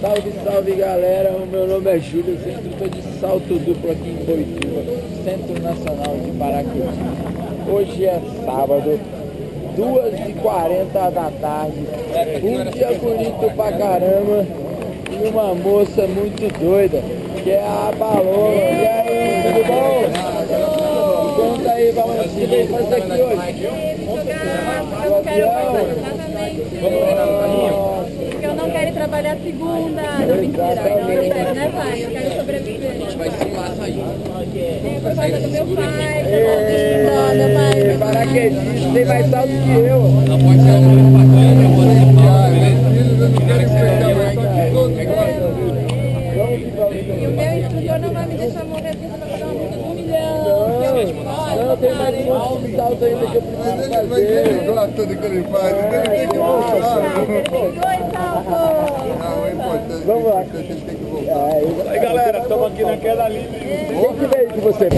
Salve, salve galera, o meu nome é Júlio, eu estou de salto duplo aqui em Boituva, Centro Nacional de Paraquedismo. Hoje é sábado, 2h40 da tarde, um dia bonito pra caramba e uma moça muito doida, que é a Paloma. E aí, tudo bom? Conta aí, Paloma, o que veio fazer aqui hoje? Eu quero mais exatamente. Porque eu não quero ir trabalhar segunda. Não, mentira. Não, eu quero, né, pai? Eu quero sobreviver. A gente vai se matar aí. É, por causa do meu pai. Eu deixo droga, pai. Paraquedista tem mais salto que eu. Não pode ser um bacana, pode ser mal, E o meu instrutor não vai me deixar morrer porque eu vou pagar uma multa de um milhão. Não, tem mais ainda que eu preciso fazer. gosta do que ele faz, Tem dois saltos. Vamos lá. Ele tem que voltar. Aí, galera, estamos aqui naquela ali. O que veio de você?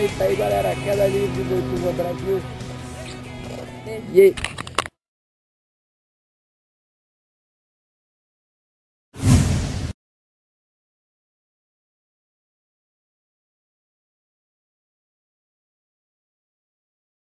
É isso aí, galera. Queda livre do Brasil. E aí?